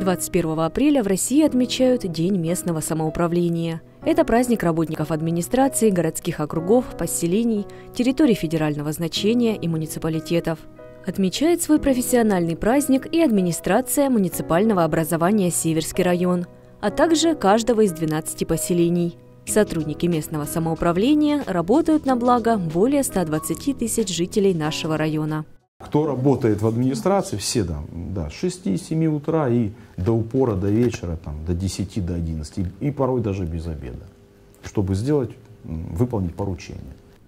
21 апреля в России отмечают День местного самоуправления. Это праздник работников администрации, городских округов, поселений, территорий федерального значения и муниципалитетов. Отмечает свой профессиональный праздник и администрация муниципального образования «Северский район», а также каждого из 12 поселений. Сотрудники местного самоуправления работают на благо более 120 тысяч жителей нашего района. Кто работает в администрации, все там, да, с 6-7 утра и до упора, до вечера, там, до 10, до 11, и порой даже без обеда, чтобы сделать, выполнить поручение.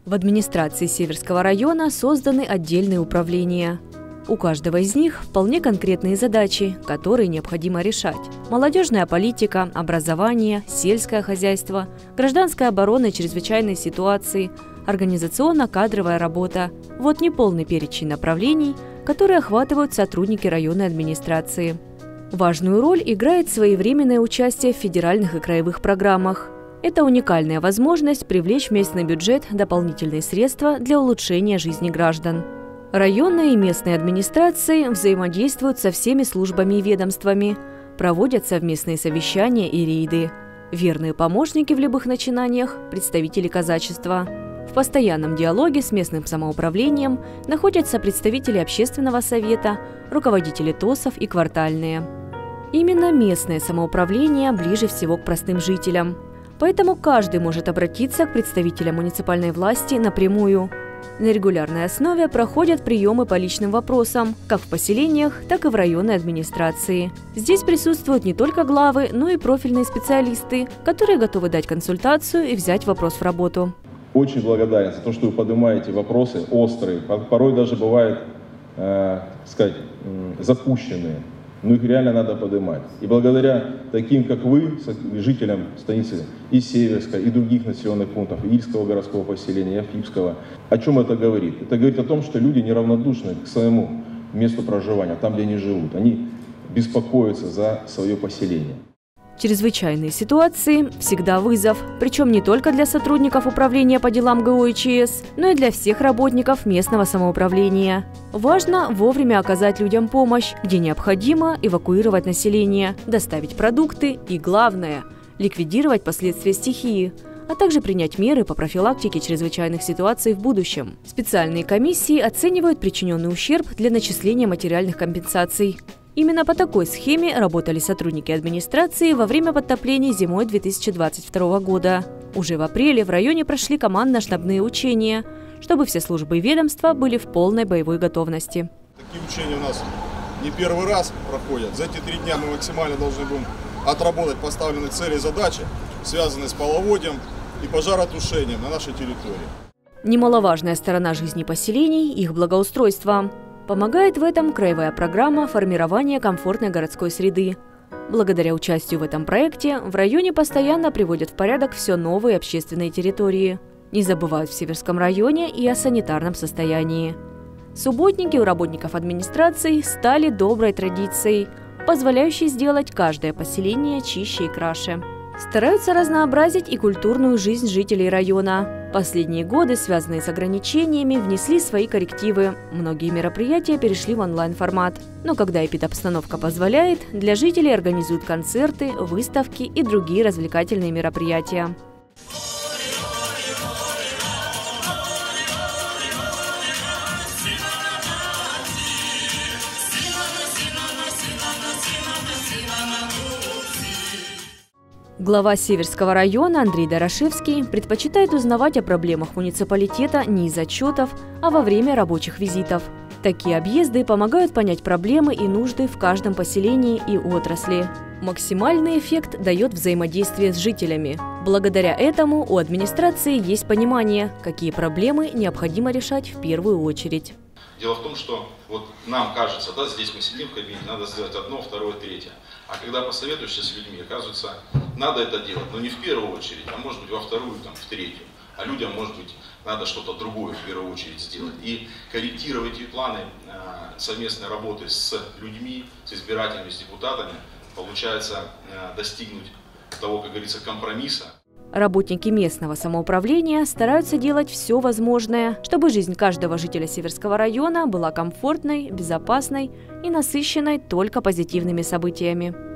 В администрации Северского района созданы отдельные управления. У каждого из них вполне конкретные задачи, которые необходимо решать. Молодежная политика, образование, сельское хозяйство, гражданская оборона и чрезвычайные ситуации – организационно-кадровая работа. Вот неполный перечень направлений, которые охватывают сотрудники районной администрации. Важную роль играет своевременное участие в федеральных и краевых программах. Это уникальная возможность привлечь в местный бюджет дополнительные средства для улучшения жизни граждан. Районные и местные администрации взаимодействуют со всеми службами и ведомствами, проводят совместные совещания и рейды. Верные помощники в любых начинаниях – представители казачества – в постоянном диалоге с местным самоуправлением находятся представители общественного совета, руководители ТОСов и квартальные. Именно местное самоуправление ближе всего к простым жителям. Поэтому каждый может обратиться к представителям муниципальной власти напрямую. На регулярной основе проходят приемы по личным вопросам, как в поселениях, так и в районной администрации. Здесь присутствуют не только главы, но и профильные специалисты, которые готовы дать консультацию и взять вопрос в работу очень благодарен за то, что вы поднимаете вопросы острые, порой даже бывают, э, сказать, запущенные, но их реально надо поднимать. И благодаря таким, как вы, жителям станицы и Северска, и других населенных пунктов, и Ильского городского поселения, и Афипского, о чем это говорит? Это говорит о том, что люди неравнодушны к своему месту проживания, там, где они живут. Они беспокоятся за свое поселение. Чрезвычайные ситуации – всегда вызов, причем не только для сотрудников управления по делам ГО и ЧС, но и для всех работников местного самоуправления. Важно вовремя оказать людям помощь, где необходимо эвакуировать население, доставить продукты и, главное, ликвидировать последствия стихии – а также принять меры по профилактике чрезвычайных ситуаций в будущем. Специальные комиссии оценивают причиненный ущерб для начисления материальных компенсаций. Именно по такой схеме работали сотрудники администрации во время подтопления зимой 2022 года. Уже в апреле в районе прошли командно-штабные учения, чтобы все службы и ведомства были в полной боевой готовности. Такие учения у нас не первый раз проходят. За эти три дня мы максимально должны будем отработать поставленные цели и задачи, связанные с половодьем и пожаротушением на нашей территории. Немаловажная сторона жизни поселений – их благоустройство. Помогает в этом краевая программа формирования комфортной городской среды. Благодаря участию в этом проекте в районе постоянно приводят в порядок все новые общественные территории. Не забывают в Северском районе и о санитарном состоянии. Субботники у работников администрации стали доброй традицией, позволяющей сделать каждое поселение чище и краше. Стараются разнообразить и культурную жизнь жителей района. Последние годы, связанные с ограничениями, внесли свои коррективы. Многие мероприятия перешли в онлайн-формат. Но когда эпидобстановка позволяет, для жителей организуют концерты, выставки и другие развлекательные мероприятия. Глава Северского района Андрей Дорошевский предпочитает узнавать о проблемах муниципалитета не из отчетов, а во время рабочих визитов. Такие объезды помогают понять проблемы и нужды в каждом поселении и отрасли. Максимальный эффект дает взаимодействие с жителями. Благодаря этому у администрации есть понимание, какие проблемы необходимо решать в первую очередь. Дело в том, что вот нам кажется, да, здесь мы сидим в кабинете, надо сделать одно, второе, третье. А когда посоветуешься с людьми, оказывается, надо это делать, но не в первую очередь, а может быть во вторую, там, в третью. А людям, может быть, надо что-то другое в первую очередь сделать. И корректировать эти планы э, совместной работы с людьми, с избирателями, с депутатами, получается э, достигнуть того, как говорится, компромисса. Работники местного самоуправления стараются делать все возможное, чтобы жизнь каждого жителя Северского района была комфортной, безопасной и насыщенной только позитивными событиями.